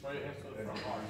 Straight into the Then